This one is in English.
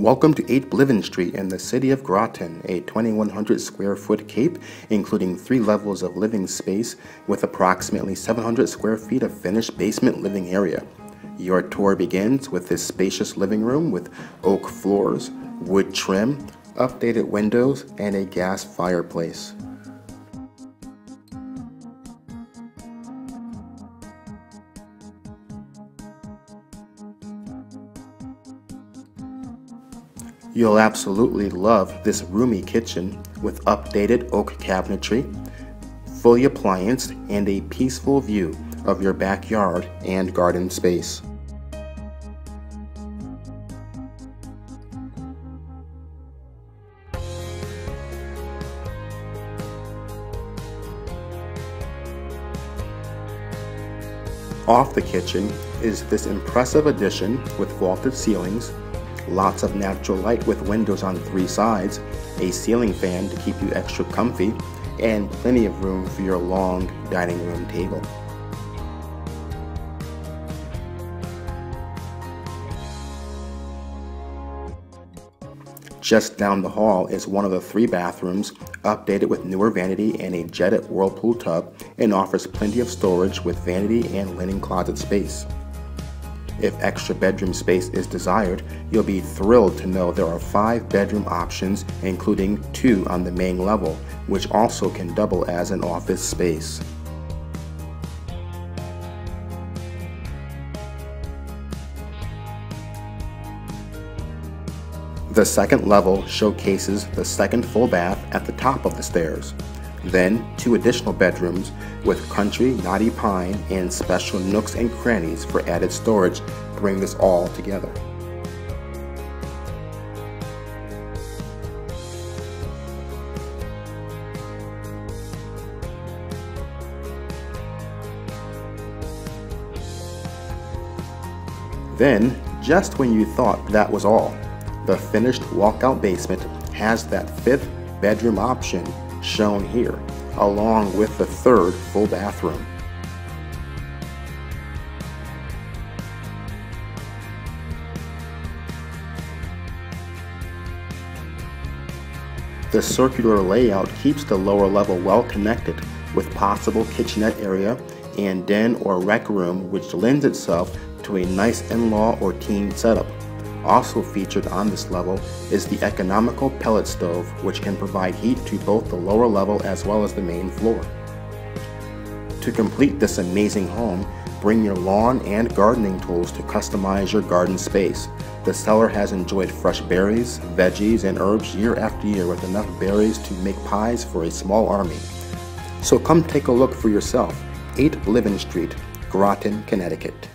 Welcome to 8 Bliven Street in the city of Groton, a 2,100 square foot cape, including three levels of living space with approximately 700 square feet of finished basement living area. Your tour begins with this spacious living room with oak floors, wood trim, updated windows, and a gas fireplace. You'll absolutely love this roomy kitchen with updated oak cabinetry, fully applianced, and a peaceful view of your backyard and garden space. Off the kitchen is this impressive addition with vaulted ceilings, lots of natural light with windows on three sides, a ceiling fan to keep you extra comfy, and plenty of room for your long dining room table. Just down the hall is one of the three bathrooms, updated with newer vanity and a jetted whirlpool tub, and offers plenty of storage with vanity and linen closet space. If extra bedroom space is desired, you'll be thrilled to know there are five bedroom options, including two on the main level, which also can double as an office space. The second level showcases the second full bath at the top of the stairs. Then, two additional bedrooms with country knotty pine and special nooks and crannies for added storage bring this all together. Then, just when you thought that was all, the finished walkout basement has that fifth bedroom option shown here, along with the third full bathroom. The circular layout keeps the lower level well connected with possible kitchenette area and den or rec room which lends itself to a nice in-law or teen setup. Also featured on this level is the economical pellet stove which can provide heat to both the lower level as well as the main floor. To complete this amazing home, bring your lawn and gardening tools to customize your garden space. The seller has enjoyed fresh berries, veggies, and herbs year after year with enough berries to make pies for a small army. So come take a look for yourself. 8 Bliven Street, Groton, Connecticut.